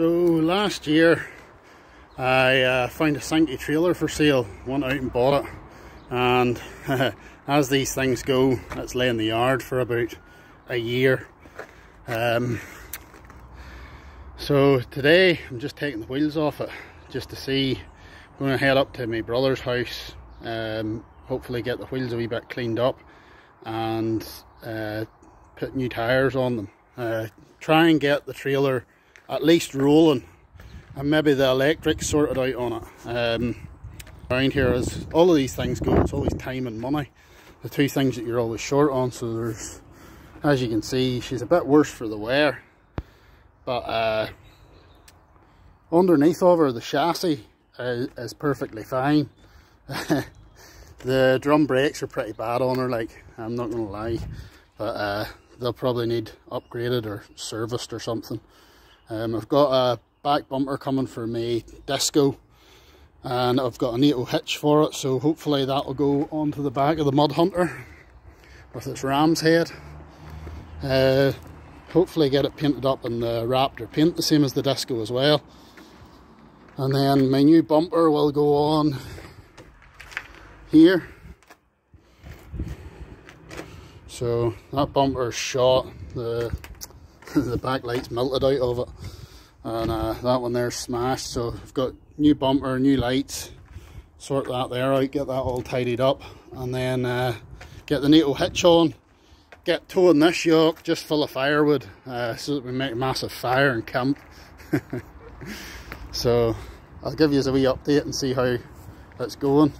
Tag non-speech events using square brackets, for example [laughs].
So last year I uh, found a Sankey trailer for sale, went out and bought it and [laughs] as these things go it's lay in the yard for about a year. Um, so today I'm just taking the wheels off it just to see, I'm going to head up to my brother's house, um, hopefully get the wheels a wee bit cleaned up and uh, put new tyres on them. Uh, try and get the trailer at least rolling and maybe the electric sorted out on it. Um, around here as all of these things go, it's always time and money. The two things that you're always short on, so there's, as you can see, she's a bit worse for the wear. But uh, underneath of her, the chassis is, is perfectly fine. [laughs] the drum brakes are pretty bad on her, like, I'm not going to lie. But uh, they'll probably need upgraded or serviced or something. Um, I've got a back bumper coming for me disco and I've got a NATO hitch for it so hopefully that will go onto the back of the Mud Hunter with its ram's head. Uh, hopefully get it painted up in the Raptor paint the same as the disco as well. And then my new bumper will go on here. So that bumper's shot, the [laughs] the back light's melted out of it. And uh, that one there's smashed so I've got new bumper new lights. Sort that there out get that all tidied up and then uh, get the NATO hitch on. Get towing this yoke just full of firewood uh, so that we make a massive fire and camp. [laughs] So I'll give you a wee update and see how it's going